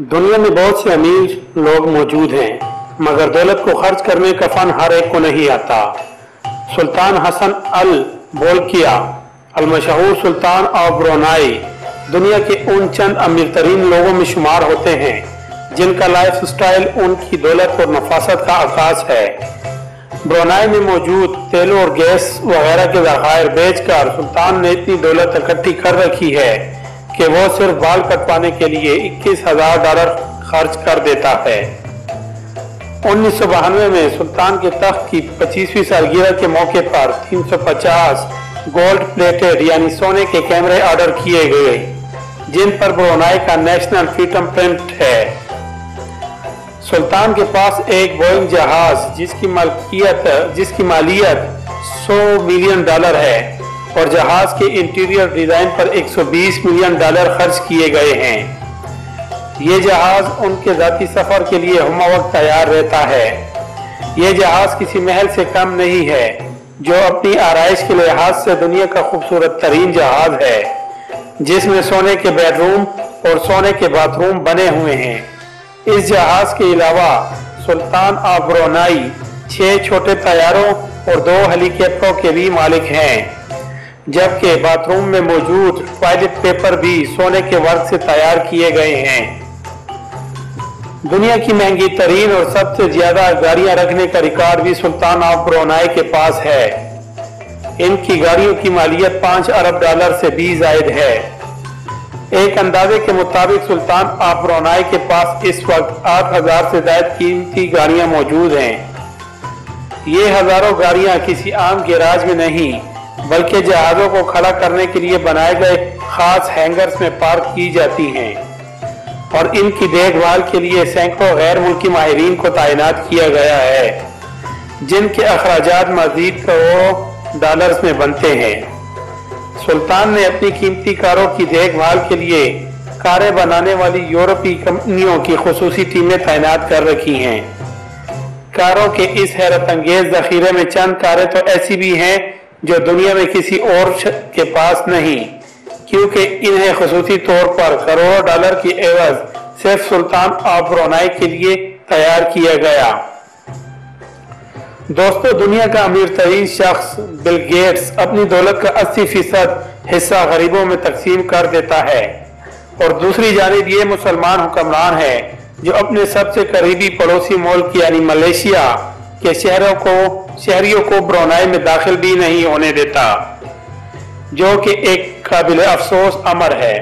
دنیا میں بہت سے امیر لوگ موجود ہیں، مگر دولت کو خرچ کرنے کا فن ہر ایک کو نہیں آتا۔ سلطان حسن البولکیا المشہور سلطان آف برونائی، دنیا کے ان چند امیر ترین لوگوں میں شمار ہوتے ہیں، جن کا لائف سٹائل ان کی دولت اور نفاست کا عکاس ہے۔ برونائی میں موجود تیلوں اور گیس وغیرہ کے ذخائر بیچ کر سلطان نے اتنی دولت اکٹھی کر رکھی ہے۔ کہ وہ صرف بال کٹوانے کے لیے اکیس ہزار ڈالر خرچ کر دیتا ہے۔ انیس سو بہانوے میں سلطان کے تخت کی پچیسویں سالگرہ کے موقع پر تین سو پچاس گولڈ پلیٹڈ یعنی سونے کے کیمرے آرڈر کیے گئے، جن پر برونائی کا نیشنل فیٹم پرنٹ ہے۔ سلطان کے پاس ایک بوئنگ جہاز، جس کی ملکیت، جس کی مالیت سو ملین ڈالر ہے۔ اور جہاز کے انٹیریئر ڈیزائن پر ایک سو بیس ملین ڈالر خرچ کیے گئے ہیں۔ یہ جہاز ان کے ذاتی سفر کے لیے ہمہ وقت تیار رہتا ہے۔ یہ جہاز کسی محل سے کم نہیں ہے، جو اپنی آرائش کے لحاظ سے دنیا کا خوبصورت ترین جہاز ہے، جس میں سونے کے بیڈ روم اور سونے کے باتھ روم بنے ہوئے ہیں۔ اس جہاز کے علاوہ، سلطان آبرونائی چھ چھوٹے تیاروں اور دو ہیلی کیپٹروں کے بھی مالک ہیں۔ جبکہ باتھ روم میں موجود ٹوائلٹ پیپر بھی سونے کے ورق سے تیار کیے گئے ہیں۔ دنیا کی مہنگی ترین اور سب سے زیادہ گاڑیاں رکھنے کا ریکارڈ بھی سلطان آف برونائی کے پاس ہے۔ ان کی گاڑیوں کی مالیت پانچ ارب ڈالر سے بھی زائد ہے۔ ایک اندازے کے مطابق سلطان آف برونائی کے پاس اس وقت آٹھ ہزار سے زائد قیمتی گاڑیاں موجود ہیں۔ یہ ہزاروں گاڑیاں کسی عام گیراج میں نہیں بلکہ جہازوں کو کھڑا کرنے کے لیے بنائے گئے خاص ہینگرز میں پارک کی جاتی ہیں اور ان کی دیکھ بھال کے لیے سینکڑوں غیر ملکی ماہرین کو تعینات کیا گیا ہے، جن کے اخراجات مزید کروڑوں ڈالرز میں بنتے ہیں۔ سلطان نے اپنی قیمتی کاروں کی دیکھ بھال کے لیے کاریں بنانے والی یورپی کمپنیوں کی خصوصی ٹیمیں تعینات کر رکھی ہیں۔ کاروں کے اس حیرت انگیز ذخیرے میں چند کاریں تو ایسی بھی ہیں جو دنیا میں کسی اور کے پاس نہیں، کیونکہ انہیں خصوصی طور پر کروڑوں ڈالر کی عوض صرف سلطان آف رونائی کے لیے تیار کیا گیا۔ دوستو، دنیا کا امیر ترین شخص بل گیٹس اپنی دولت کا اسی فیصد حصہ غریبوں میں تقسیم کر دیتا ہے۔ اور دوسری جانب یہ مسلمان حکمران ہے جو اپنے سب سے قریبی پڑوسی ملک یعنی ملیشیا، کے شہروں کو شہریوں کو برونائی میں داخل بھی نہیں ہونے دیتا، جو کہ ایک قابل افسوس امر ہے۔